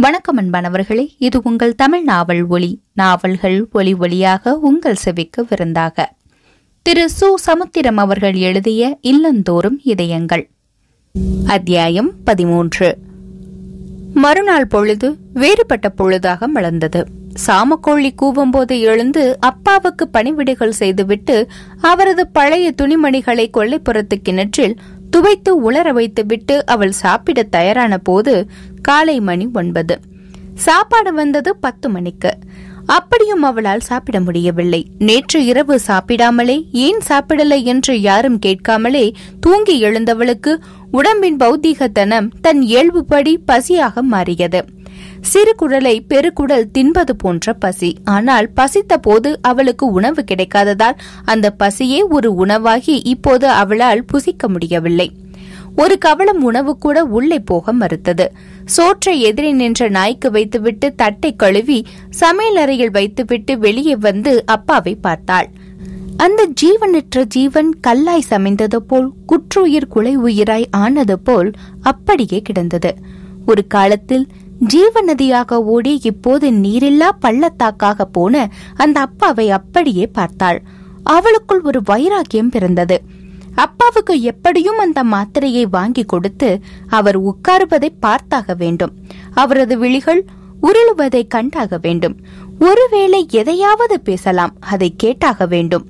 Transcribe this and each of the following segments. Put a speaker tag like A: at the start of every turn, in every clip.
A: வணக்கம் அன்பானவர்களே இது உங்கள் தமிழ் நாவல் ஒளி நாவல்கள் ஒளி ஒளியாக உங்கள் செவிக்கு விருந்தாக. திரு சு. சமுத்திரம் அவர்கள் எழுதிய இல்லந்தோறும் இதயங்கள். அத்தியாயம் பதிமூன்று. மறுநாள் பொழுது வேறுபட்ட பொழுதாக மலர்ந்தது. சாமக்கோழி கூவும்போது எழுந்து அப்பாவுக்கு பணிவிடைகள் செய்துவிட்டு அவரது பழைய துணிமணிகளை கொல்லைப்புறத்து கிணற்றில் துவைத்து உலர வைத்துவிட்டு அவள் சாப்பிட தயாரான போது காலை மணி ஒன்பது. சாப்பாடு வந்தது பத்து மணிக்கு. அப்படியும் அவளால் சாப்பிட முடியவில்லை. நேற்று இரவு சாப்பிடாமலே ஏன் சாப்பிடலை என்று யாரும் கேட்காமலே தூங்கி எழுந்தவளுக்கு உடம்பின் பௌத்தீகத்தனம் தன் இயல்புப்படி பசியாக மாறியது. சிறு குடலை பெருக்குடல் தின்பது போன்ற பசி. ஆனால் பசித்த போது அவளுக்கு உணவு கிடைக்காததால் அந்த பசியே ஒரு உணவாகி இப்போது அவளால் புசிக்க முடியவில்லை. ஒரு கவளம் உணவு கூட உள்ளே போக மறுத்தது. சோற்றை எதிரே நின்ற நாய்க்கு வைத்துவிட்டு தட்டை கழுவி சமையலறையில் வைத்துவிட்டு வெளியே வந்து அப்பாவை பார்த்தாள். அந்த ஜீவனற்ற ஜீவன் கல்லாய் சமைந்தது போல் குற்றுயிர் குலை உயிராய் ஆனது போல் அப்படியே கிடந்தது. ஒரு காலத்தில் ஜீவநதியாக ஓடி இப்போது நீரில்லா பள்ளத்தாக்காக போன அந்த அப்பாவை அப்படியே பார்த்தாள். அவளுக்குள் ஒரு வைராக்கியம் பிறந்தது. அப்பாவுக்கு எப்படியும் அந்த மாத்திரையை வாங்கி கொடுத்து அவர் உட்காருவதை பார்த்தாக வேண்டும். அவரது விழிகள் உருளுவதை கண்டாக வேண்டும். ஒருவேளை எதையாவது பேசலாம் அதை கேட்டாக வேண்டும்.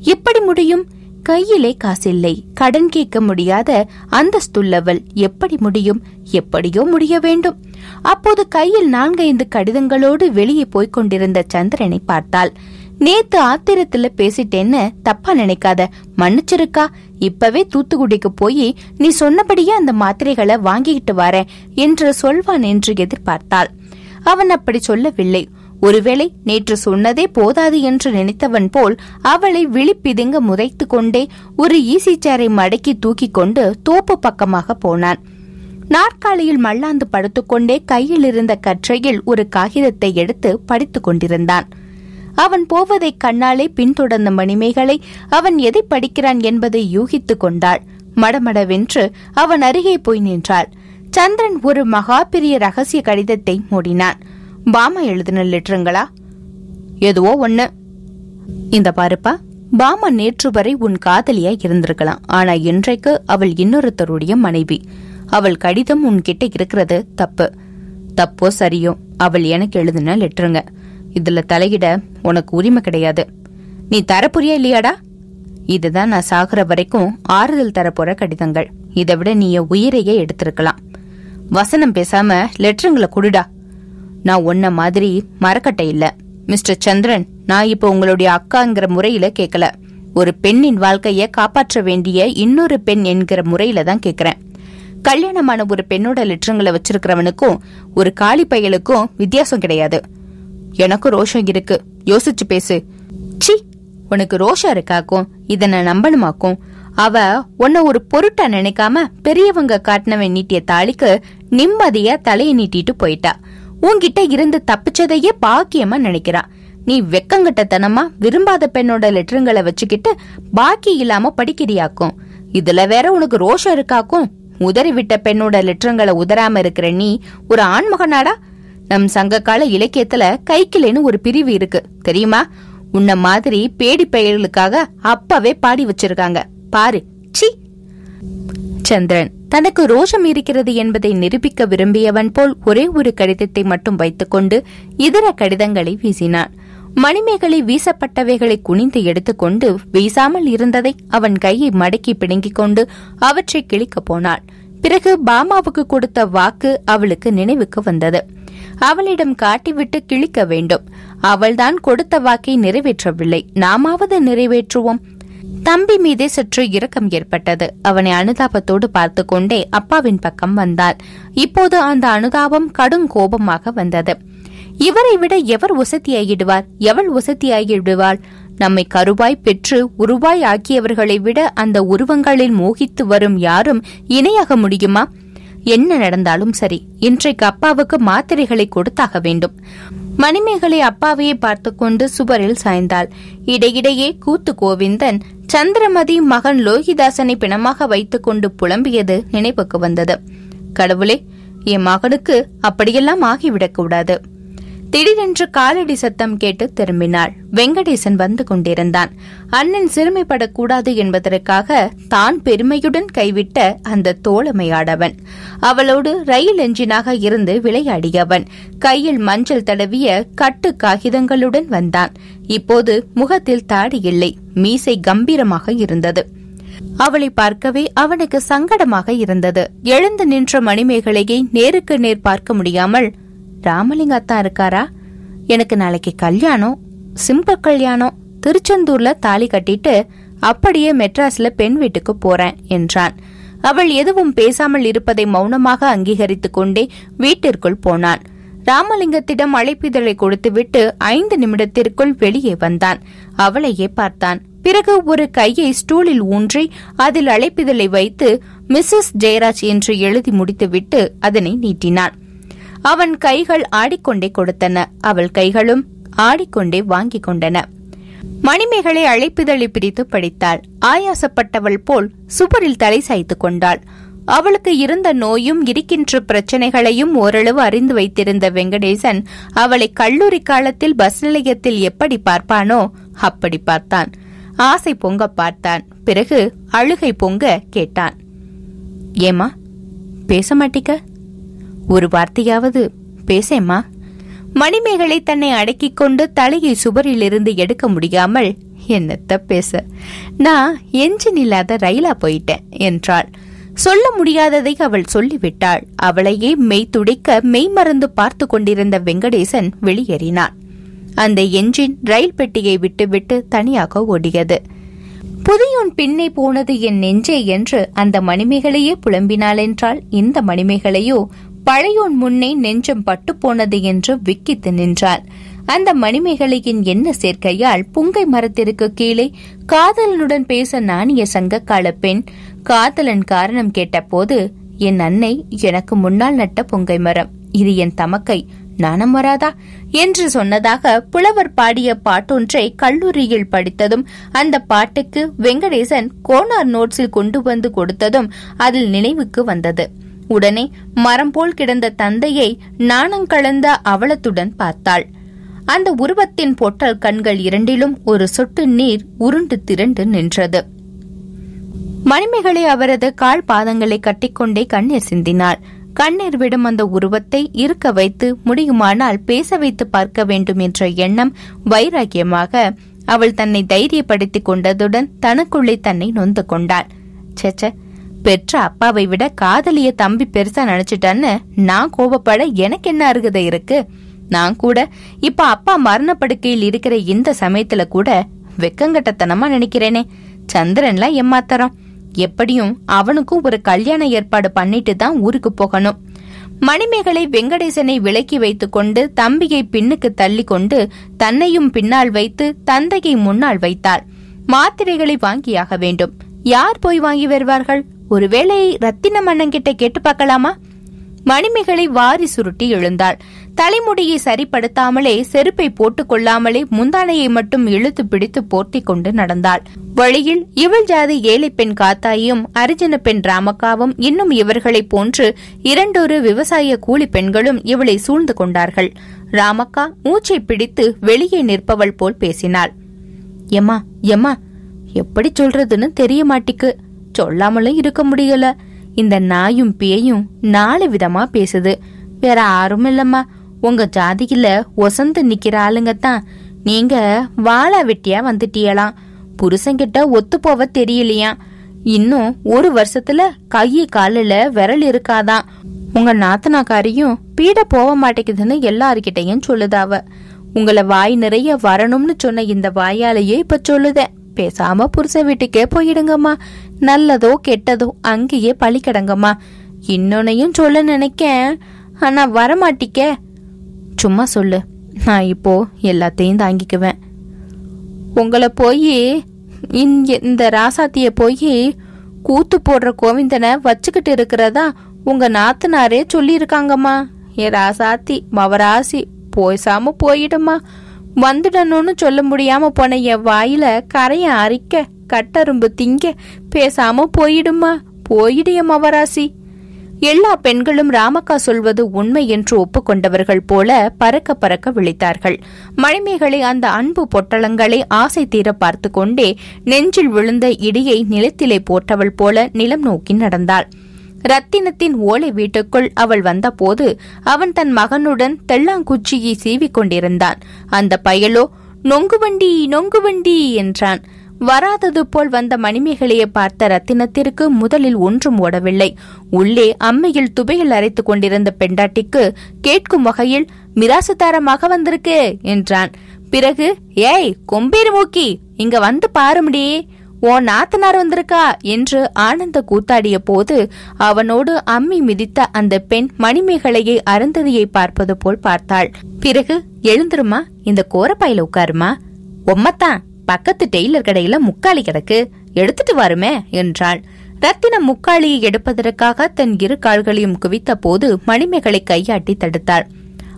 A: எப்படி முடியும்? கையிலே காசில்லை. கடன் கேட்க முடியாத அந்தஸ்துள்ளவள் எப்படி முடியும்? எப்படியோ முடிய வேண்டும். அப்போது கையில் நான்கைந்து கடிதங்களோடு வெளியே போய்க் கொண்டிருந்த சந்திரனை பார்த்தாள். நேத்து ஆத்திரத்துல பேசிட்டேன்னு தப்பா நினைக்காத. மன்னிச்சிருக்கா? இப்பவே தூத்துக்குடிக்கு போய் நீ சொன்னபடியே அந்த மாத்திரைகளை வாங்கிக்கிட்டு வரேன் என்று சொல்வான் என்று எதிர்பார்த்தாள். அவன் அப்படி சொல்லவில்லை. ஒருவேளை நேற்று சொன்னதே போதாது என்று நினைத்தவன் போல் அவளை விழிப்பிதுங்க முதைத்து கொண்டே ஒரு ஈசி சேரை மடக்கி தூக்கி கொண்டு தோப்பு பக்கமாக போனான். நாற்காலியில் மல்லாந்து படுத்துக்கொண்டே கையில் இருந்த கற்றையில் ஒரு காகிதத்தை எடுத்து படித்துக் கொண்டிருந்தான். அவன் போவதை கண்ணாலே பின்தொடர்ந்த மணிமேகலை அவன் எதை படிக்கிறான் என்பதை யூகித்துக் கொண்டாள். மடமடவென்று அவன் அருகே போய் நின்றாள். சந்திரன் ஒரு மகாபெரிய ரகசிய கடிதத்தை மூடினான். பாமா எழுதின லெட்டருங்களா? எதுவோ ஒண்ணு. இந்த பாருப்பா பாமா நேற்று வரை உன் காதலியா இருந்திருக்கலாம். ஆனா இன்றைக்கு அவள் இன்னொருத்தருடைய மனைவி. அவள் கடிதம் உன்கிட்ட இருக்கிறது தப்பு. தப்போ சரியோ அவள் எனக்கு எழுதின லெட்டருங்க. இதுல தலையிட உனக்கு உரிமை கிடையாது. நீ தரப்புரியா இல்லையாடா? இதுதான் நான் சாகுற வரைக்கும் ஆறுதல் தரப்போற கடிதங்கள். இதை விட நீ உயிரையே எடுத்திருக்கலாம். வசனம் பேசாம லெட்டருங்களை குடுடா. நான் உன்ன மாதிரி மரக்கட்டை இல்ல. மிஸ்டர் சந்திரன் நான் இப்ப உங்களுடைய அக்காங்கிற முறையில கேட்கல ஒரு பெண்ணின் வாழ்க்கைய காப்பாற்ற வேண்டிய இன்னொரு பெண் என்கிற முறையில தான் கேக்குறேன். கல்யாணமான ஒரு பெண்ணோட லெட்டருங்களை வச்சிருக்கிறவனுக்கும் ஒரு காலி பையலுக்கும் வித்தியாசம் கிடையாது. எனக்கும் ரோஷம் இருக்கு. யோசிச்சு பேசு. சி உனக்கு ரோஷம் இருக்காக்கும். இத நான் நம்பணுமாக்கும்? அவ உன்னை ஒரு பொருட்டா நினைக்காம பெரியவங்க காட்டினவன் நீட்டிய தாலிக்கு நிம்மதியா தலையை நீட்டிட்டு போயிட்டா. உன்கிட்ட இருந்து தப்பிச்சதையே பாக்கியமா நினைக்கிறா. நீ வெக்கங்கட்டத்தனமா விரும்பாத பெண்ணோட லெட்டருங்களை வச்சுக்கிட்டு பாக்கி இல்லாம படிக்கிறியாக்கும். இதுல வேற உனக்கு ரோஷம் இருக்காக்கும். உதறி விட்ட பெண்ணோட லெட்டருங்களை உதறாம இருக்கிற நீ ஒரு ஆண்மகனாடா? நம் சங்ககால இலக்கியத்துல கைக்கிலேன்னு ஒரு பிரிவு இருக்கு. தெரியுமா? உன்ன மாதிரி பேடி பெயர்களுக்காக அப்பவே பாடி வச்சிருக்காங்க. பாரு சி. சந்திரன். தனக்கு ரோஷம் இருக்கிறது என்பதை நிரூபிக்க விரும்பியவன் போல் ஒரே ஒரு கடிதத்தை மட்டும் வைத்துக்கொண்டு இதர கடிதங்களை வீசினான். மணிமேகலை வீசப்பட்டவைகளை குனிந்து எடுத்துக்கொண்டு வீசாமல் இருந்ததை அவன் கையை மடக்கி பிடுங்கிக் கொண்டு அவற்றை கிழிக்கப் போனாள் பிறகு பாமாவுக்கு கொடுத்த வாக்கு அவளுக்கு நினைவுக்கு வந்தது. அவளிடம் காட்டிவிட்டு கிழிக்க வேண்டும். அவள்தான் கொடுத்த வாக்கை நிறைவேற்றவில்லை. நாமாவது நிறைவேற்றுவோம். தம்பி மீதே சற்று இரக்கம் ஏற்பட்டது. அவனை அனுதாபத்தோடு பார்த்து கொண்டே அப்பாவின் பக்கம் வந்தாள். இப்போது அந்த அனுதாபம் கடும் கோபமாக வந்தது. இவரை விட எவர் உசத்தியாகிடுவார்? எவள் உசத்தியாகிடுவாள்? நம்மை கருவாய் பெற்று உருவாய் ஆக்கியவர்களை விட அந்த உருவங்களில் மோகித்து வரும் யாரும் இணையாக முடியுமா? என்ன நடந்தாலும் சரி இன்றைக்கு அப்பாவுக்கு மாத்திரைகளை கொடுத்தாக வேண்டும். மணிமேகலை அப்பாவையே பார்த்து கொண்டு சுவரில் சாய்ந்தாள். இடையிடையே கூத்து கோவிந்தன் சந்திரமதி மகன் லோகிதாசனை பிணமாக வைத்துக் கொண்டு புலம்பியது நினைவுக்கு வந்தது. கடவுளே என் மகனுக்கு அப்படியெல்லாம் ஆகிவிடக்கூடாது. திடீரென்று காலடி சத்தம் கேட்டு திரும்பினாள். வெங்கடேசன் வந்து கொண்டிருந்தான். அண்ணன் சிறுமைப்படக்கூடாது என்பதற்காக தான் பெருமையுடன் கைவிட்ட அந்த தோழமையாடவன். அவளோடு ரயில் எஞ்சினாக இருந்து விளையாடியவன். கையில் மஞ்சள் தடவிய கட்டு காகிதங்களுடன் வந்தான். இப்போது முகத்தில் தாடி இல்லை. மீசை கம்பீரமாக இருந்தது. அவளை பார்க்கவே அவனுக்கு சங்கடமாக இருந்தது. எழுந்து நின்ற மணிமேகலையை நேருக்கு நேர் பார்க்க முடியாமல் ராமலிங்க அத்தான் இருக்காரா? எனக்கு நாளைக்கு கல்யாணம் சிம்பிள் கல்யாணம் திருச்செந்தூர்ல தாலி கட்டிட்டு அப்படியே மெட்ராஸ்ல பெண் வீட்டுக்கு போறேன் என்றான். அவள் எதுவும் பேசாமல் இருப்பதை மௌனமாக அங்கீகரித்துக் கொண்டே வீட்டிற்குள் போனான் ராமலிங்கத்திடம் அழைப்பிதழை கொடுத்துவிட்டு ஐந்து நிமிடத்திற்குள் வெளியே வந்தான். அவளையே பார்த்தான். பிறகு ஒரு கையை ஸ்டூலில் ஊன்றி அதில் அழைப்பிதழை வைத்து மிஸ்ஸஸ் ஜெயராஜ் என்று எழுதி முடித்துவிட்டு அதனை நீட்டினான் அவன் கைகள் ஆடிக்கொண்டே கொடுத்தன. அவள் கைகளும் ஆடிக்கொண்டே வாங்கிக் கொண்டன. மணிமேகலை அழைப்பிதழை பிரித்து படித்தாள். ஆயாசப்பட்டவள் போல் சுவரில் தலை சாய்த்துக் கொண்டாள். அவளுக்கு இருந்த நோயும் இருக்கின்ற பிரச்சனைகளையும் ஓரளவு அறிந்து வைத்திருந்த வெங்கடேசன் அவளை கல்லூரி காலத்தில் பஸ் நிலையத்தில் எப்படி பார்ப்பானோ அப்படி பார்த்தான். ஆசை பொங்க பார்த்தான். பிறகு அழுகை பொங்க கேட்டான். ஏமா பேச மாட்டிக்க ஒரு வார்த்தையாவது பேசேம்மா. மணிமேகலை தன்னை அடக்கிக் கொண்டு தலையை சுவரிலிருந்து எடுக்க முடியாமல் என்னத்த பேச? நான் என்ஜின் இல்லாத ரயிலா போயிட்டேன் என்றாள். சொல்ல முடியாததை அவள் சொல்லிவிட்டாள். அவளையே மெய் துடிக்க மெய் மறந்து பார்த்து கொண்டிருந்த வெங்கடேசன் வெளியேறினான். அந்த என்ஜின் ரயில் பெட்டியை விட்டுவிட்டு தனியாக ஓடியது. புதையோன் பின்னே போனது என் நெஞ்சே என்று அந்த மணிமேகலையே புலம்பினாள் என்றால் இந்த மணிமேகலையோ பழையோன் முன்னே நெஞ்சம் பட்டு போனது என்று விக்கித்து நின்றாள். அந்த மணிமேகலையின் என்ன சேர்க்கையால் புங்கை மரத்திற்கு கீழே காதலனுடன் பேச நாணிய சங்கக்கால பெண் காதலன் காரணம் கேட்டபோது என் அன்னை எனக்கு முன்னால் நட்ட புங்கை மரம். இது என் தமக்கை. நாணம் வராதா? என்று சொன்னதாக புலவர் பாடிய பாட்டொன்றை கல்லூரியில் படித்ததும் அந்த பாட்டுக்கு வெங்கடேசன் கோனார் நோட்ஸில் கொண்டு வந்து கொடுத்ததும் அதில் நினைவுக்கு வந்தது. உடனே மரம் போல் கிடந்த தந்தையை நாணங்கலந்த அவலத்துடன் பார்த்தாள். அந்த உருவத்தின் பொட்டல் கண்கள் இரண்டிலும் ஒரு சொட்டு நீர் உருண்டு திரண்டு நின்றது. மணிமேகலை அவரது கால் பாதங்களை கட்டிக்கொண்டே கண்ணீர் சிந்தினாள். கண்ணீர் விடும் அந்த உருவத்தை இருக்க வைத்து முடியுமானால் பேச வைத்து பார்க்க வேண்டும் என்ற எண்ணம் வைராக்கியமாக அவள் தன்னை தைரியப்படுத்திக் கொண்டதுடன் தனக்குள்ளே தன்னை நொந்து கொண்டாள். சேச்சே பெற்ற அப்பாவை விட காதலிய தம்பி பெருசா நினைச்சிட்டான்னு நான் கோபப்பட எனக்கு என்ன அருகதை இருக்கு? நான் கூட இப்ப அப்பா மரணப்படுக்கையில் இருக்கிற இந்த சமயத்துல கூட வெக்கங்கட்டத்தனமா நினைக்கிறேனே. சந்திரன்லாம் ஏமாத்தரம் எப்படியும் அவனுக்கும் ஒரு கல்யாண ஏற்பாடு பண்ணிட்டு தான் ஊருக்கு போகணும். மணிமேகலை வெங்கடேசனை விலக்கி வைத்துக் கொண்டு தம்பியை பின்னுக்கு தள்ளி கொண்டு தன்னையும் பின்னால் வைத்து தந்தையை முன்னால் வைத்தாள். மாத்திரைகளை வாங்கியாக வேண்டும். யார் போய் வாங்கி வருவார்கள்? ஒருவேளை ரத்தின மன்னங்கிட்ட கேட்டு பார்க்கலாமா? மணிமேகலை வாரி சுருட்டி எழுந்தாள். தலைமுடியை சரிப்படுத்தாமலே செருப்பை போட்டுக் கொள்ளாமலே முந்தானையை மட்டும் இழுத்து பிடித்து போர்த்தி கொண்டு நடந்தாள். வழியில் இவள் ஜாதி ஏழை பெண் காத்தாயும் அரிஜன பெண் ராமக்காவும் இன்னும் இவர்களைப் போன்று இரண்டொரு விவசாய கூலி பெண்களும் இவளை சூழ்ந்து கொண்டார்கள். ராமக்கா மூச்சை பிடித்து வெளியே நிற்பவள் போல் பேசினாள். எம்மா எம்மா எப்படி சொல்றதுன்னு தெரிய மாட்டிக்கு. சொல்லாமலும் இருக்க முடியல. இந்த நாயும் பேயும் நாலு விதமா பேசுது. வேற யாரும் இல்லம்மா. உங்க ஜாதியில ஒசந்து நிக்கிற ஆளுங்க தான் நீங்க வாழா வெட்டியா வந்துட்டியலாம். புருஷன்கிட்ட ஒத்து போவ தெரியலையா? இன்னும் ஒரு வருஷத்துல கையை காலில் விரல் இருக்காதான். உங்க நாத்தனாக்காரியும் பீட போக மாட்டேங்குதுன்னு எல்லார்கிட்டயும் சொல்லுதாவ உங்களை வாய் நிறைய வரணும்னு சொன்ன இந்த வாயாலேயே இப்ப சொல்லுதேன். பேசாம புருஷ வீட்டுக்கே போயிடுங்கம்மா. நல்லதோ கெட்டதோ அங்கேயே பழி கிடங்கம்மா. இன்னொன்னையும் சொல்ல நினைக்கேன். ஆனா வரமாட்டிக்க. சும்மா சொல்லு. நான் இப்போ எல்லாத்தையும் தாங்கிக்குவேன். உங்களை போய் இந்த ராசாத்திய போய் கூத்து போடுற கோவிந்தனை வச்சுக்கிட்டு இருக்கிறதா உங்க நாத்தனாரே சொல்லியிருக்காங்கம்மா. ஏ ராசாத்தி மவராசி போய்சாம போயிடுமா வந்துடணும்னு சொல்ல முடியாம போன என் வாயில கரையை அரிக்க. கட்டரும்பு திங்க பேசாம போயிடுமா? போயிடு என் மவராசி எல்லா பெண்களும் ராமக்கா சொல்வது உண்மை என்று ஒப்புக்கொண்டவர்கள் போல பறக்க பறக்க விழித்தார்கள். மணிமேகலை அந்த அன்பு பொட்டலங்களை ஆசை தீர பார்த்து கொண்டே நெஞ்சில் விழுந்த இடியை நிலத்திலே போட்டவள் போல நிலம் நோக்கி நடந்தாள். ரத்தினத்தின் ஓலை வீட்டுக்குள் அவள் வந்தபோது அவன் தன் மகனுடன் தெள்ளாங்குச்சியை சீவிக் கொண்டிருந்தான் அந்த பயலோ நொங்கு வண்டி நொங்கு வண்டி என்றான். வராதது போல் வந்த மணிமேகலையை பார்த்த ரத்தினத்திற்கு முதலில் ஒன்றும் ஓடவில்லை. உள்ளே அம்மையில் துபையில் அரைத்துக் கொண்டிருந்த பெண்டாட்டிக்கு கேட்கும் வகையில் மிராசுதாரமாக வந்திருக்கு என்றான். பிறகு ஏய் கொம்பேறு மூக்கி இங்க வந்து பாருமுடி ஓ நாத்தனார் வந்திருக்கா? என்று ஆனந்த கூத்தாடிய போது அவனோடு அம்மி மிதித்த அந்த பெண் மணிமேகலையை அருந்ததியை பார்ப்பது போல் பார்த்தாள். பிறகு எழுந்துருமா இந்த கோரப்பாயில உட்காருமா ஒம்மத்தான் பக்கத்து டெய்லர் கடையில முக்காலி கிடக்கு. எடுத்துட்டு வருமே என்றாள். ரத்தினம் முக்காளியை எடுப்பதற்காக தன் இரு கால்களையும் குவித்த போது மணிமேகலை கையாட்டி தடுத்தாள்.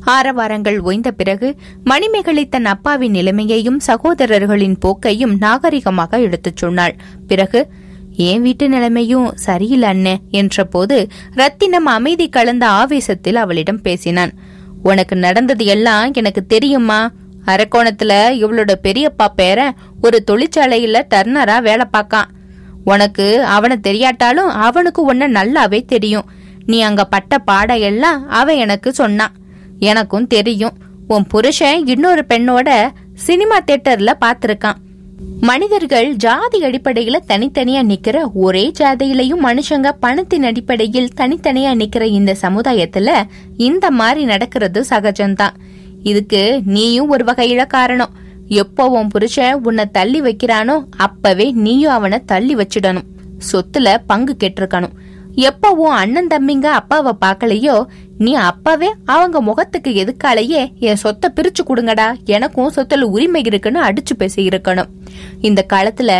A: ஆரவாரங்கள் ஓய்ந்த பிறகு மணிமேகலை தன் அப்பாவின் நிலைமையையும் சகோதரர்களின் போக்கையும் நாகரிகமாக எடுத்துச் சொன்னாள். பிறகு என் வீட்டு நிலைமையும் சரியில்லை அண்ணே என்றபோது ரத்தினம் அமைதி கலந்த ஆவேசத்தில் அவளிடம் பேசினான். உனக்கு நடந்தது எல்லாம் எனக்கு தெரியுமா? அரக்கோணத்துல இவளோட பெரியப்பா பேர ஒரு தொழிற்சாலையில டர்னரா வேலை பார்க்கான். உனக்கு அவனை தெரியாட்டாலும் அவனுக்கு உன்ன நல்லாவே தெரியும். நீ அங்க பட்ட பாடையெல்லாம் அவன் எனக்கு சொன்னான். எனக்கும் தெரியும். உன் புருஷன் இன்னொரு பெண்ணோட சினிமா தியேட்டர்ல பாத்திருக்கான் மனிதர்கள் ஜாதி அடிப்படையில தனித்தனியா நிக்கிற ஒரே ஜாதியிலையும் மனுஷங்க பணத்தின் அடிப்படையில் தனித்தனியா நிக்கிற இந்த சமுதாயத்துல இந்த மாதிரி நடக்கிறது சகஜம்தான். இதுக்கு நீயும் ஒரு வகையில காரணம் எப்போ உன் புருஷன் உன்னை தள்ளி வைக்கிறானோ அப்பவே நீயும் அவனை தள்ளி வச்சிடணும். சொத்துல பங்கு கெட்டிருக்கணும். எப்போ உன் அண்ணன் தம்பிங்க அப்பாவை பார்க்கலையோ நீ அப்பவே அவங்க முகத்துக்கு எதுக்காலேயே என் சொத்தை பிரிச்சு கொடுங்கடா. எனக்கும் சொத்துல உரிமை இருக்குன்னு அடிச்சு பேசி இருக்கணும். இந்த காலத்துல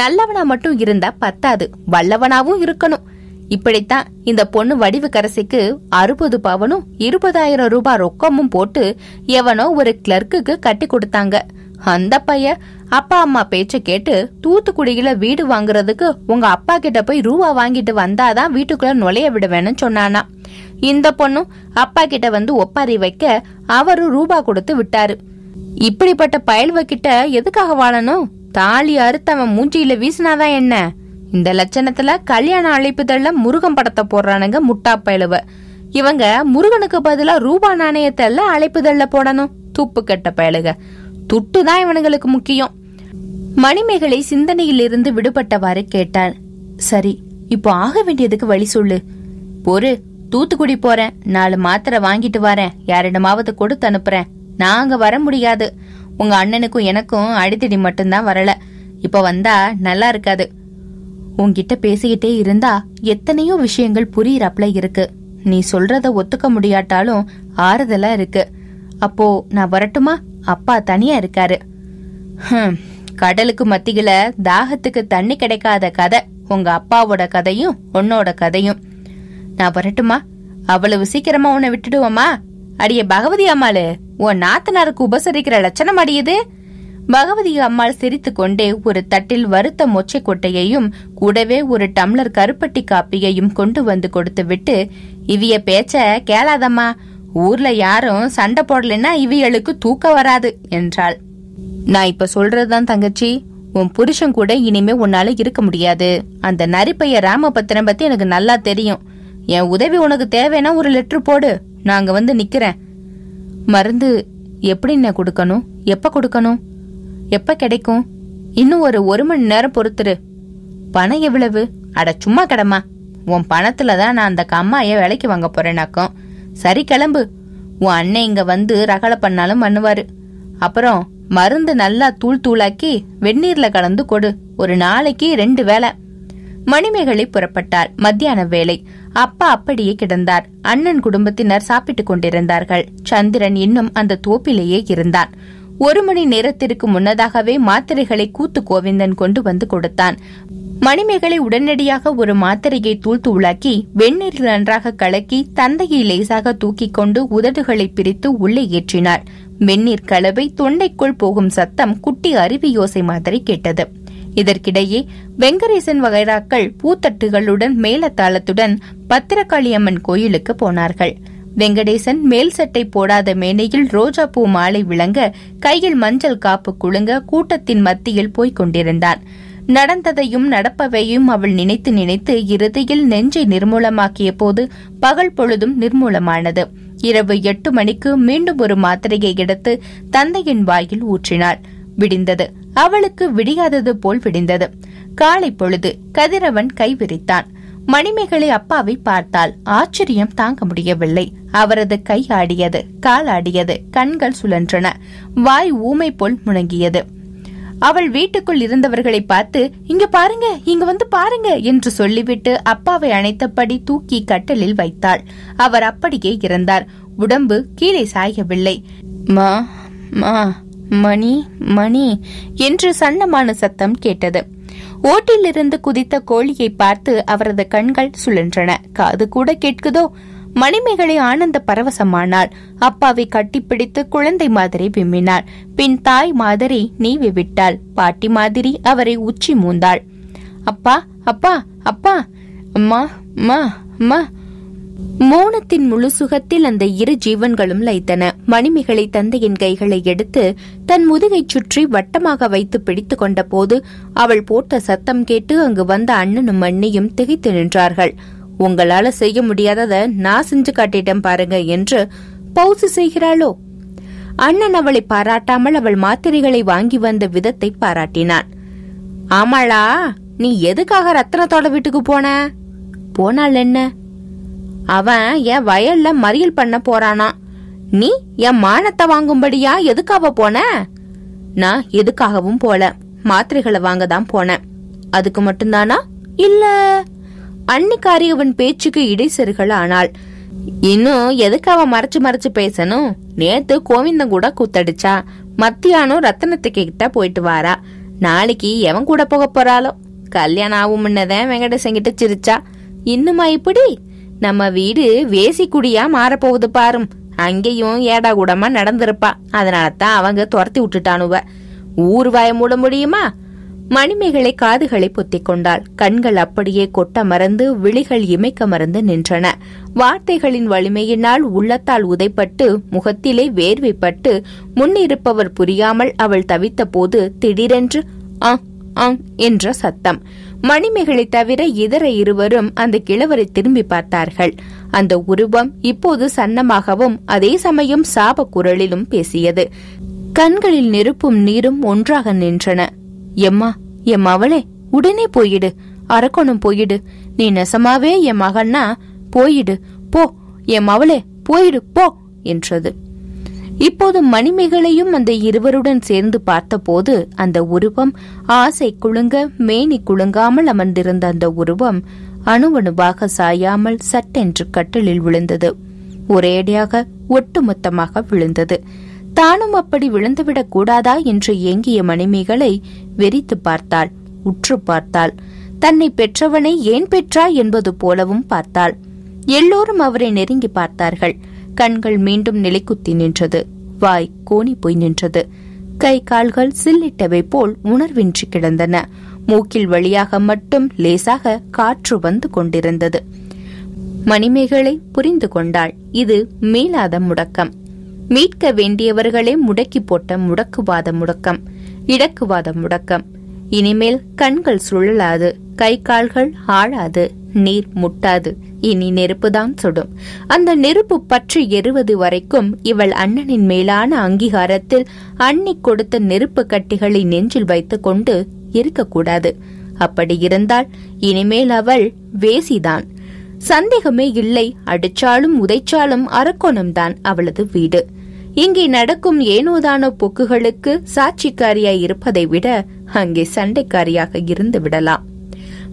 A: நல்லவனா மட்டும் இருந்தா பத்தாது வல்லவனாவும் இருக்கணும். இப்படித்தான் இந்த பொண்ணு வடிவுக்கரசிக்கு அறுபது பவனும் இருபதாயிரம் ரூபாய் ரொக்கமும் போட்டு எவனோ ஒரு கிளர்க்குக்கு கட்டி கொடுத்தாங்க. அந்த பையன் அப்பா அம்மா பேச்ச கேட்டு தூத்துக்குடியில வீடு வாங்குறதுக்கு உங்க அப்பா கிட்ட போய் ரூபா வாங்கிட்டு வந்தாதான் வீட்டுக்குள்ள நுழைய விடுவேன்னு சொன்னானா. இந்த பொண்ணும் அப்பா கிட்ட வந்து ஒப்பாரி வைக்க அவரும் ரூபா கொடுத்து விட்டாரு. இப்படிப்பட்ட பயல்வ கிட்ட எதுக்காக வாழணும்? தாலி அறுத்தவன் மூஞ்சியில வீசினாதான் என்ன? இந்த லட்சணத்துல கல்யாண அழைப்புதல்ல முருகன் படத்தை போடுறானுங்க முட்டா பயலுவ. இவங்க முருகனுக்கு பதிலா ரூபா நாணயத்தை எல்லாம் அழைப்புதல்ல போடணும். துப்பு கெட்ட பயலுக. துட்டு தான் இவனுங்களுக்கு முக்கியம். மணிமேகலை சிந்தனையிலிருந்து விடுபட்டவாறு கேட்டாள். சரி இப்போ ஆக வேண்டியதுக்கு வழி சொல்லு. பொறு தூத்துக்குடி போறேன். நாலு மாத்திரை வாங்கிட்டு வரேன். யாரிடமாவது கொடுத்து அனுப்புறேன். நாங்க வர முடியாது. உங்க அண்ணனுக்கும் எனக்கும் அடித்தடி மட்டும்தான் வரல. இப்ப வந்தா நல்லா இருக்காது. உன்கிட்ட பேசிக்கிட்டே இருந்தா எத்தனையோ விஷயங்கள் புரியறாப்ல இருக்கு. நீ சொல்றத ஒத்துக்க முடியாட்டாலும் ஆறுதலா இருக்கு. அப்போ நான் வரட்டுமா? அப்பா தனியா இருக்காரு. கடலுக்கு மத்தியில தாகத்துக்கு தண்ணி கிடைக்காத கதை உங்க அப்பாவோட கதையும் உன்னோட கதையும். நான் வரட்டுமா? அவ்வளவு சீக்கிரமா உன்னை விட்டுடுவோமா? அடிய பகவதி அம்மாளு உன் நாத்தனாருக்கு உபசரிக்கிற லட்சணம் அடியுது. பகவதி அம்மாள் சிரித்துக் கொண்டே ஒரு தட்டில் வறுத்த மொச்சை கொட்டையையும் கூடவே ஒரு டம்ளர் கருப்பட்டி காப்பியையும் கொண்டு வந்து கொடுத்து விட்டு இவிய பேச்ச கேளாதம்மா. ஊர்ல யாரும் சண்டை போடலைன்னா இவியளுக்கு தூக்கம் வராது என்றாள். நான் இப்ப சொல்றதுதான் தங்கச்சி. உன் புருஷன் கூட இனிமே உன்னால இருக்க முடியாது. அந்த நரிப்பைய ராமபத்திரம் பத்தி எனக்கு நல்லா தெரியும். என் உதவி உனக்கு தேவைன்னா ஒரு லெட்டர் போடு. நான் அங்க வந்து நிக்கிறேன். மருந்து எப்படி கொடுக்கணும்? எப்ப கொடுக்கணும்? எப்ப கிடைக்கும்? இன்னும் ஒரு ஒரு மணி நேரம் பொறுத்துரு. பணம் எவ்வளவு? அட சும்மா கடமா உன் பணத்துல தான் நான் அந்த கம்மாய விலைக்கு வாங்க போறேனாக்கும். சரி கிளம்பு. உன் அண்ணன் இங்க வந்து ரகலை பண்ணாலும் பண்ணுவாரு. அப்புறம் மருந்து நல்லா தூள் தூளாக்கி வெந்நீர்ல கலந்து கொடு. ஒரு நாளைக்கு ரெண்டு வேளை. மணிமேகலை புறப்பட்டார். மத்தியான வேலை. அப்பா அப்படியே கிடந்தார். அண்ணன் குடும்பத்தினர் சாப்பிட்டுக் கொண்டிருந்தார்கள். சந்திரன் இன்னும் அந்த தோப்பிலேயே இருந்தான். ஒரு மணி நேரத்திற்கு முன்னதாகவே மாத்திரைகளை கூத்து கோவிந்தன் கொண்டு வந்து கொடுத்தான். மணிமேகலை உடனடியாக ஒரு மாத்திரையை தூள் தூளாக்கி வெந்நீரில் நன்றாக கலக்கி தந்தையை லேசாக தூக்கிக் கொண்டு உதடுகளை பிரித்து உள்ளே ஏற்றினார். வெந்நீர் கலவை தொண்டைக்குள் போகும் சத்தம் குட்டி அருவி யோசை மாதிரி கேட்டது. இதற்கிடையே வெங்கடேசன் வகைராக்கள் பூத்தட்டுகளுடன் மேலத்தாளத்துடன் பத்திரகாளியம்மன் கோயிலுக்கு போனார்கள். வெங்கடேசன் மேல் சட்டை போடாத மேனையில் ரோஜா பூ மாலை விளங்க கையில் மஞ்சள் காப்பு குலுங்க கூட்டத்தின் மத்தியில் போய்க் கொண்டிருந்தான். நடந்ததையும் நடப்பவையும் அவள் நினைத்து நினைத்து இறுதியில் நெஞ்சை நிர்மூலமாக்கிய போது பகல் பொழுதும் நிர்மூலமானது. இரவு எட்டு மணிக்கு மீண்டும் ஒரு மாத்திரையை எடுத்து தந்தையின் வாயில் ஊற்றினாள். விடிந்தது. அவளுக்கு விடியாதது போல் விடிந்தது. காலை பொழுது கதிரவன் கைவிரித்தான் மணிமேகலை அப்பாவை பார்த்தால் ஆச்சரியம் தாங்க முடியவில்லை. அவரது கை ஆடியது கால் ஆடியது கண்கள் சுழன்றன. வாய் ஊமை போல் முழங்கியது அவள் வீட்டுக்குள் இருந்தவர்களை பார்த்து இங்க பாருங்க இங்க வந்து பாருங்க என்று சொல்லிவிட்டு அப்பாவை அணைத்தபடி தூக்கி கட்டலில் வைத்தாள். அவர் அப்படியே இருந்தார். உடம்பு கீழே சாயவில்லை. மா மா மணி மணி என்று சன்னமான சத்தம் கேட்டது. ஓட்டிலிருந்து குதித்த கோழியை பார்த்து அவரது கண்கள் சுழன்றன. காது கூட கேட்குதோ? மணிமேகலை ஆனந்த பரவசமானாள். அப்பாவை கட்டிப்பிடித்து குழந்தை மாதிரி விம்மினாள். பின் தாய் மாதிரி நீவி விட்டாள். பாட்டி மாதிரி அவரை உச்சி மூந்தாள். அப்பா அப்பா அப்பா. அம்மா அம்மா அம்மா. மோனத்தின் முழு சுகத்தில் அந்த இரு ஜீவன்களும் லைத்தன மணிமிகளை தந்தையின் கைகளை எடுத்து தன் முதுகைச் சுற்றி வட்டமாக வைத்து பிடித்துக் கொண்ட போது அவள் போட்ட சத்தம் கேட்டு அங்கு வந்த அண்ணனும் அண்ணியும் திகைத்து நின்றார்கள். உங்களால செய்ய முடியாதத நான் செஞ்சு காட்டிட்டேன் பாருங்க என்று பௌசு செய்கிறாளோ? அண்ணன் அவளை பாராட்டாமல் அவள் மாத்திரைகளை வாங்கி வந்த விதத்தை பாராட்டினான். ஆமாளா நீ எதுக்காக ரத்னத்தோட வீட்டுக்கு போன? போனால் என்ன? அவன் என் வயல்ல மறியல் பண்ண போறானா? நீ என் மானத்தை வாங்கும்படியா எதுக்காக போன? நான் எதுக்காகவும் போல. மாத்திரைகளை வாங்க தான் போனேன். அதுக்கு மட்டும்தானா? இல்ல. அன்னிக்காரி அவன் பேச்சுக்கு இடைசெருகள் ஆனாள். இன்னும் எதுக்கு அவ மறைச்சு மறைச்சு பேசணும்? நேத்து கோவிந்தன் கூட கூத்தடிச்சா. மத்தியானம் ரத்தனத்துக்கு கிட்ட போயிட்டு வாரா. நாளைக்கு எவன் கூட போக போறாளோ? கல்யாணம் ஆகும் முன்னதான் வெங்கடேசங்கிட்ட சிரிச்சா. இன்னுமா இப்படி? நம்ம வீடு வேசிக்குடியா மாறப்போகுது பாரும். அங்கேயும் ஏடா கூடமா நடந்திருப்பா. அதனால தான் அவங்க துரத்தி விட்டுட்டானுவ. ஊர் வாய மூட முடியுமா? மணிமேகலை காதுகளை பொத்திக் கொண்டாள். கண்கள் அப்படியே கொட்ட மறந்து விழிகள் இமைக்க மறந்து நின்றன. வார்த்தைகளின் வலிமையினால் உள்ளத்தால் உதைப்பட்டு முகத்திலே வேர்வைப்பட்டு முன்னிருப்பவர் புரியாமல் அவள் தவித்த போது திடீரென்று ஆ ஆங் என்ற சத்தம். மணிமேகலை தவிர இதர இருவரும் அந்த கிழவரை திரும்பி பார்த்தார்கள். அந்த உருவம் இப்போது சன்னமாகவும் அதே சமயம் சாப குரலிலும் பேசியது. கண்களில் நெருப்பும் நீரும் ஒன்றாக நின்றன. எம்மா எம் அவளே உடனே போயிடு. அரக்கோணம் போயிடு. நீ நெசமாவே என் மகன்னா போயிடு. போ என் மவளே போயிடு போ என்றது. இப்போது மணிமேகலையும் அந்த இருவருடன் சேர்ந்து பார்த்தபோது அந்த உருவம் ஆசை குலுங்க மேனி குலுங்காமல் அமர்ந்திருந்த அந்த உருவம் அணுவணுவாக சாயாமல் சட்டென்று கட்டிலில் விழுந்தது. ஒரேடியாக ஒட்டுமொத்தமாக விழுந்தது. தானும் அப்படி விழுந்துவிடக் கூடாதா என்று ஏங்கிய மணிமேகலை வெறித்து பார்த்தாள் உற்று பார்த்தாள். தன்னை பெற்றவனை ஏன் பெற்றாய் என்பது போலவும் பார்த்தாள். எல்லோரும் அவரை நெருங்கி பார்த்தார்கள். கண்கள் மீண்டும் நிலைக்குத்தி நின்றது. வாய் கோணி போய் நின்றது. கை கால்கள் சில்லிட்டவை போல் உணர்வின்றி கிடந்தன. மூக்கில் வழியாக மட்டும் லேசாக காற்று வந்து கொண்டிருந்தது. மணிமேகலை புரிந்து கொண்டாள். இது மீளாத முடக்கம். மீட்க வேண்டியவர்களே முடக்கி போட்ட முடக்குவாத முடக்கம். இடக்குவாத முடக்கம். இனிமேல் கண்கள் சுழலாது. கை கால்கள் ஆழாது. நீர் முட்டாது. இனி நெருப்புதான் சுடும். அந்த நெருப்பு பற்றி எறுவது வரைக்கும் இவள் அண்ணனின் மேலான அங்கீகாரத்தில் அண்ணி கொடுத்த நெருப்பு கட்டிகளை நெஞ்சில் வைத்துக் கொண்டு இருக்கக்கூடாது. அப்படி இருந்தால் இனிமேல் அவள் வேசிதான். சந்தேகமே இல்லை அடிச்சாலும் உதைச்சாலும் அரக்கோணம்தான் அவளது வீடு. இங்கே நடக்கும் ஏனோதானோ பொக்குகளுக்கு சாட்சிக்காரியாய் இருப்பதை விட அங்கே சண்டைக்காரியாக இருந்து விடலாம்.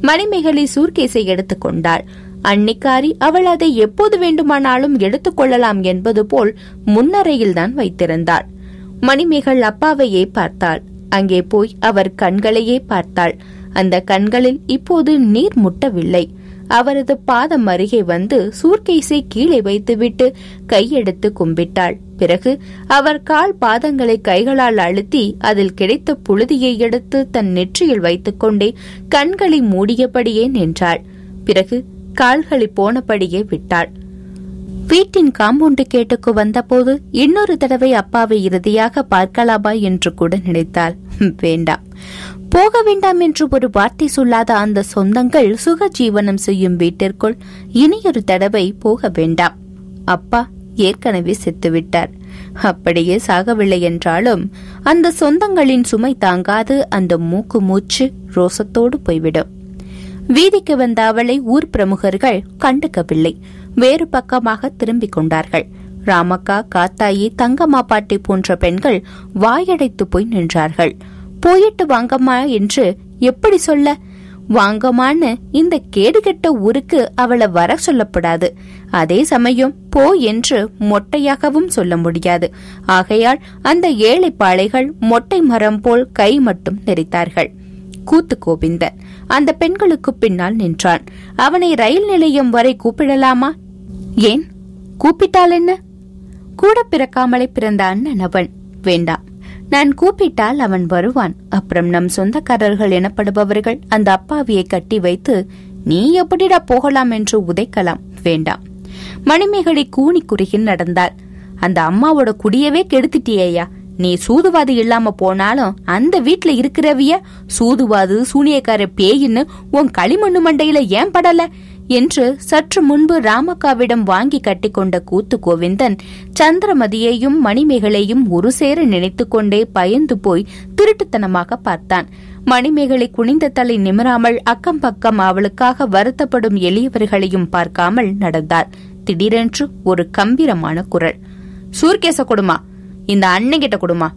A: மணிமேகலை சூர்கேஸை எடுத்துக்கொண்டாள் அன்னிக்காரி அவள் அதை எப்போது வேண்டுமானாலும் எடுத்துக்கொள்ளலாம் என்பது போல் முன்னறையில்தான் வைத்திருந்தாள். மணிமேகல் அப்பாவையே பார்த்தாள். அங்கே போய் அவர் கண்களையே பார்த்தாள். அந்த கண்களில் இப்போது நீர் முட்டவில்லை. அவரது பாதம் அருகே வந்து சூர்கேஸை கீழே வைத்துவிட்டு கையெடுத்து கும்பிட்டாள். பிறகு அவர் கால் பாதங்களை கைகளால் அழுத்தி அதில் கிடைத்த புழுதியை எடுத்து தன் நெற்றியில் வைத்துக்கொண்டே கண்களை மூடியபடியே நின்றாள். பிறகு கால்களை போனபடியே விட்டாள். வீட்டின் காம்பவுண்டு கேட்டுக்கு வந்தபோது இன்னொரு தடவை அப்பாவை இறுதியாக பார்க்கலாமா என்று கூட நினைத்தாள். வேண்டாம். போக வேண்டாம் என்று ஒரு வார்த்தை சொல்லாத அந்த சொந்தங்கள் சுக ஜீவனம் செய்யும் வீட்டிற்குள் இனியொரு தடவை போக வேண்டாம். அப்பா ஏற்கனவே செத்துவிட்டார். அப்படியே சாகவில்லை என்றாலும் அந்த சொந்தங்களின் சுமை தாங்காது. அந்த மூக்கு மூச்சு ரோசத்தோடு போய்விடும். வீதிக்கு வந்த அவளை ஊர் பிரமுகர்கள் கண்டுக்கவில்லை. வேறு பக்கமாக திரும்பிக் கொண்டார்கள். ராமக்கா காத்தாயி தங்கம்மா பாட்டி போன்ற பெண்கள் வாயடைத்து போய் நின்றார்கள். போயிட்டு வாங்கம்மா என்று எப்படி சொல்ல? வாங்கம்மான்னு இந்த கேடுகெட்ட ஊருக்கு அவளை வர சொல்லப்படாது. அதே சமயம் போ என்று மொட்டையாகவும் சொல்ல முடியாது. ஆகையால் அந்த ஏழை பாளைகள் மொட்டை மரம் போல் கை மட்டும் நெறித்தார்கள் கூத்து கோவிந்தன் அந்த பெண்களுக்கு பின்னால் நின்றான். அவனை ரயில் நிலையம் வரை கூப்பிடலாமா? ஏன்? கூப்பிட்டால் என்ன? கூட பிறக்காமலே பிறந்த அண்ணன் அவன். வேண்டாம். நான் கூப்பிட்டால் அவன் வருவான். அப்புறம் நம் சொந்தக்காரர்கள் எனப்படுபவர்கள் அந்த அப்பாவியை கட்டி வைத்து நீ எப்படிடா போகலாம் என்று உதைக்கலாம்? வேண்டாம். மணிமேகலை கூனி குறுகி நடந்தாள். அந்த அம்மாவோட குடியவே கெடுத்துட்டியேயா? நீ சூதுவாது இல்லாம போனாலும் அந்த வீட்ல இருக்கிறவிய சூதுவாது சூனியக்கார பேயின்னு உன் களிமண்ணு மண்டையில ஏன் படல? என்று சற்று முன்பு ராமக்காவிடம் வாங்கி கட்டிக்கொண்ட கூத்து கோவிந்தன் சந்திரமதியையும் மணிமேகலையும் ஒரு சேர நினைத்துக்கொண்டே பயந்து போய் திருட்டுத்தனமாக பார்த்தான். மணிமேகலை குனிந்த தலை நிமிராமல் அக்கம் பக்கம் அவளுக்காக வருத்தப்படும் எளியவர்களையும் பார்க்காமல் நடந்தார் திடீரென்று ஒரு கம்பீரமான குரல். சூர்கேச கொடுமா இந்த அண்ணங்கிட்ட கொடுமா.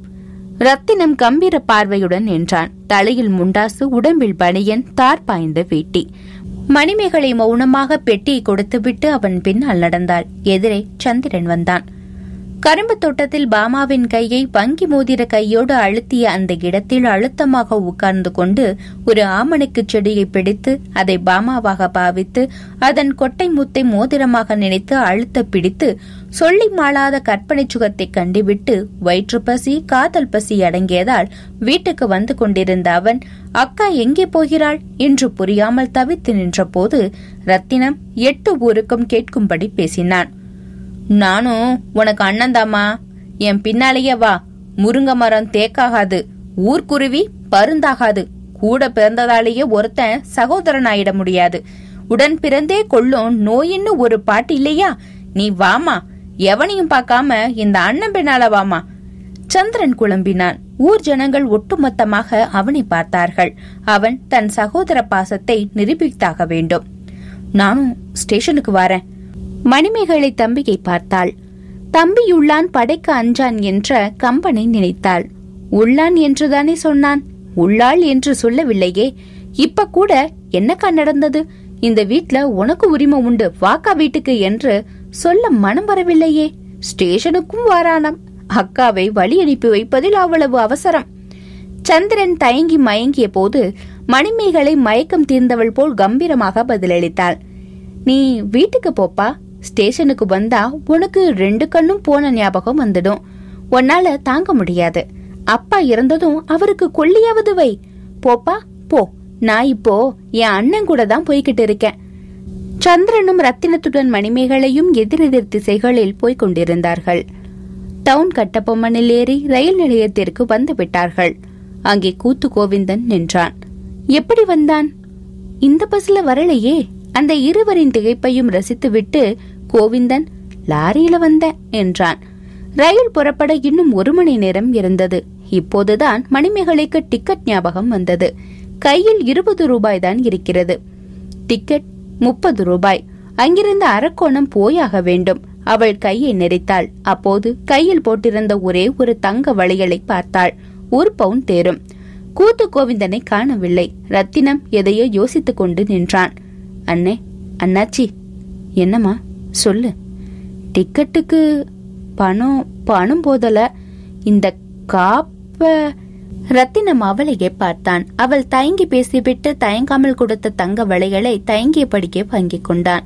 A: ரத்தினம் கம்பீர பார்வையுடன் நின்றான். தலையில் முண்டாசு உடம்பில் பனியன் தார் பாய்ந்த வேட்டி. மணிமேகலை மௌனமாக பெட்டியை கொடுத்துவிட்டு அவன் பின்னால் நடந்தாள். எதிரே சந்திரன் வந்தான். கரும்பு தோட்டத்தில் பாமாவின் கையை வங்கி மோதிர கையோடு அழுத்திய அந்த இடத்தில் அழுத்தமாக உட்கார்ந்து கொண்டு ஒரு ஆமணக்கு செடியை பிடித்து அதை பாமாவாக பாவித்து அதன் கொட்டை முத்தை மோதிரமாக நினைத்து அழுத்த பிடித்து சொல்லி மாளாத கற்பனை சுகத்தை கண்டுவிட்டு வயிற்று பசி காதல் பசி அடங்கியதால் வீட்டுக்கு வந்து கொண்டிருந்த அவன் அக்கா எங்கே போகிறாள்? என்று புரியாமல் தவித்து நின்றபோது ரத்தினம் எட்டு ஊருக்கும் கேட்கும்படி பேசினான். நானும் உனக்கு அண்ணந்தாமா என் பின்னாலேயே வா. முருங்க மரம் தேக்காகாது. ஊர்க்குருவி பருந்தாகாது. கூட பிறந்ததாலேயே ஒருத்தன் சகோதரன் ஆயிட முடியாது. உடன் பிறந்தே கொள்ளும் நோயின்னு ஒரு பாட்டு இல்லையா? நீ வாமா. எவனையும் பார்க்காம இந்த அண்ணன் பின்னால வாமா? சந்திரன் குழம்பினான். ஊர் ஜனங்கள் ஒட்டுமொத்தமாக அவனை பார்த்தார்கள். அவன் தன் சகோதர பாசத்தை நிரூபித்தாக வேண்டும். நானும் ஸ்டேஷனுக்கு வரேன். மணிமேகலை தம்பியை பார்த்தாள். தம்பியுள்ளான் படைக்க அஞ்சான் என்ற கம்பனை நினைத்தாள். உள்ளான் என்றுதானே சொன்னான்? உள்ளாள் என்று சொல்லவில்லையே. இப்ப கூட என்னக்கா நடந்தது? இந்த வீட்ல உனக்கு உரிமை உண்டு. வாக்கா வீட்டுக்கு என்று சொல்ல மனம் வரவில்லையே. ஸ்டேஷனுக்கும் வாரானாம். அக்காவை வழி அனுப்பி வைப்பதில் அவ்வளவு அவசரம். சந்திரன் தயங்கி மயங்கிய போது மணிமேகலை மயக்கம் தீர்ந்தவள் போல் கம்பீரமாக பதிலளித்தாள். நீ வீட்டுக்கு போப்பா. ஸ்டேஷனுக்கு வந்தா உனக்கு ரெண்டு கண்ணும் போன ஞாபகம் வந்துடும். உன்னால தாங்க முடியாது. அப்பா இறந்ததும் அவருக்கு கொல்லியாவது வை. போப்பா போ. நான் இப்போ என் அண்ணன் கூட தான் போய்கிட்டு இருக்கேன். சந்திரனும் ரத்தினத்துடன் மணிமேகலையும் எதிரெதிர் திசைகளில் போய்க் கொண்டிருந்தார்கள். டவுன் கட்டபொம்மனில் ஏறி ரயில் நிலையத்திற்கு வந்துவிட்டார்கள் அங்கே கூத்து கோவிந்தன் நின்றான். எப்படி வந்தான்? இந்த பஸ்ல வரலையே. அந்த இருவரின் திகைப்பையும் ரசித்துவிட்டு கோவிந்தன் லாரியில வந்த என்றான். ரயில் புறப்பட இன்னும் ஒரு மணி நேரம் இருந்தது. இப்போதுதான் மணிமேகலைக்கு டிக்கெட் ஞாபகம் வந்தது. கையில் இருபது ரூபாய் தான் இருக்கிறது. டிக்கெட் முப்பது ரூபாய். அங்கிருந்து அரக்கோணம் போயாக வேண்டும். அவள் கையை நெறித்தாள். அப்போது கையில் போட்டிருந்த ஒரே ஒரு தங்க வளையலை பார்த்தாள். ஒரு பவுன் தேரும். கூத்து கோவிந்தனை காணவில்லை. ரத்தினம் எதையோ யோசித்துக் கொண்டு நின்றான். அண்ணே அண்ணாச்சி என்னம்மா? சொல்லு. டிக்கெட்டுக்கு பணம் பணம் போதல. இந்த காப்ப ரத்தினம் அவளையே பார்த்தான். அவள் தயங்கி பேசிவிட்டு தயங்காமல் கொடுத்த தங்க வளைகளை தயங்கியபடியே வாங்கிக் கொண்டான்.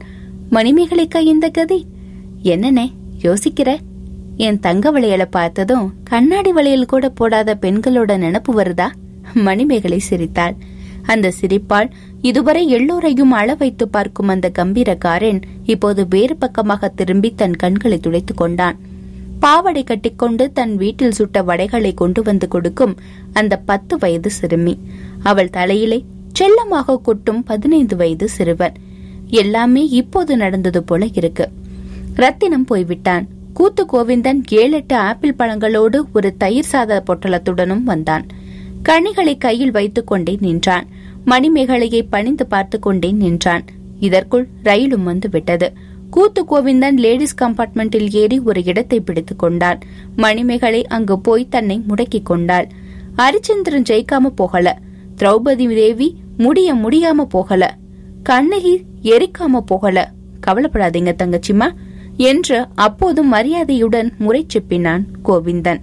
A: மணிமேகலைக்கா இந்த கதி என்னனே யோசிக்கிற? என் தங்க வளையலை பார்த்ததும் கண்ணாடி வளையல் கூட போடாத பெண்களோட நினப்பு வருதா? மணிமேகலை சிரித்தாள். அந்த சிரிப்பால் இதுவரை எல்லோரையும் அள வைத்து பார்க்கும் அந்த கம்பீரக்காரன் இப்போது வேறு பக்கமாக திரும்பி தன் கண்களை துடைத்துக் கொண்டான். பாவடை கட்டிக்கொண்டு தன் வீட்டில் சுட்ட வடைகளை கொண்டு வந்து கொடுக்கும் அந்த பத்து வயது சிறுமி. அவள் தலையிலே செல்லமாக கொட்டும் பதினைந்து வயது சிறுவன். எல்லாமே இப்போது நடந்தது போல இருக்கு. ரத்தினம் போய்விட்டான். கூத்து கோவிந்தன் ஏழெட்டு ஆப்பிள் பழங்களோடு ஒரு தயிர் சாத பொட்டலத்துடனும் வந்தான். கனிகளை கையில் வைத்துக் கொண்டே நின்றான். மணிமேகலையை பணிந்து பார்த்து கொண்டே நின்றான். இதற்குள் ரயிலும் வந்து விட்டது. கூத்து கோவிந்தன் லேடிஸ் கம்பார்ட்மெண்டில் ஏறி ஒரு இடத்தை பிடித்துக் கொண்டான். மணிமேகலை அங்கு போய் தன்னை முடக்கிக் கொண்டாள். ஹரிச்சந்திரன் ஜெயிக்காம போகல. திரௌபதி தேவி முடிய முடியாம போகல. கண்ணகி எரிக்காம போகல. கவலைப்படாதீங்க தங்கச்சிமா என்று அப்போது மரியாதையுடன் முறை செப்பினான் கோவிந்தன்.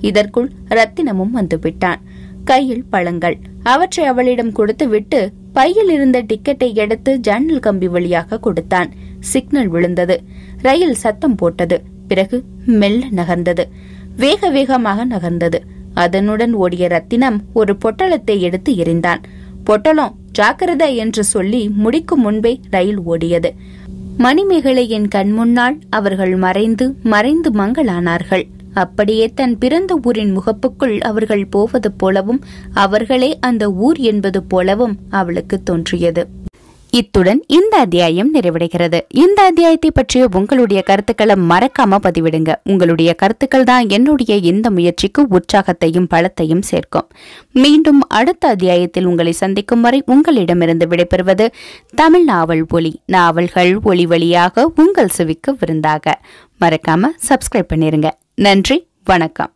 A: இதற்குள் ரத்தினமும் வந்துவிட்டான் கையில் பழங்கள். அவற்றை அவளிடம் கொடுத்துவிட்டு பையில் இருந்த டிக்கெட்டை எடுத்து ஜன்னல் கம்பி வழியாக கொடுத்தான். சிக்னல் விழுந்தது. ரயில் சத்தம் போட்டது. பிறகு மெல்ல நகர்ந்தது. வேக வேகமாக நகர்ந்தது. அதனுடன் ஓடிய ரத்தினம் ஒரு பொட்டலத்தை எடுத்து எறிந்தான். பொட்டலம் ஜாக்கிரதை என்று சொல்லி முடிக்கும் முன்பே ரயில் ஓடியது. மணிமேகலையின் கண் முன்னால் அவர்கள் மறைந்து மறைந்து மங்களானார்கள். அப்படியே தன் பிறந்த ஊரின் முகப்புக்குள் அவர்கள் போவது போலவும் அவர்களே அந்த ஊர் என்பது போலவும் அவளுக்கு தோன்றியது. இத்துடன் இந்த அத்தியாயம் நிறைவடைகிறது. இந்த அத்தியாயத்தை பற்றிய உங்களுடைய கருத்துக்களை மறக்காம பதிவிடுங்க. உங்களுடைய கருத்துக்கள் தான் என்னுடைய இந்த முயற்சிக்கு உற்சாகத்தையும் பலத்தையும் சேர்க்கும். மீண்டும் அடுத்த அத்தியாயத்தில் உங்களை சந்திக்கும் வரை உங்களிடமிருந்து விடைபெறுவது தமிழ் நாவல் ஒளி நாவல்கள் ஒளி வழியாக உங்கள் செவிக்கு விருந்தாக. மறக்காம சப்ஸ்கிரைப் பண்ணிருங்க. நன்றி வணக்கம்.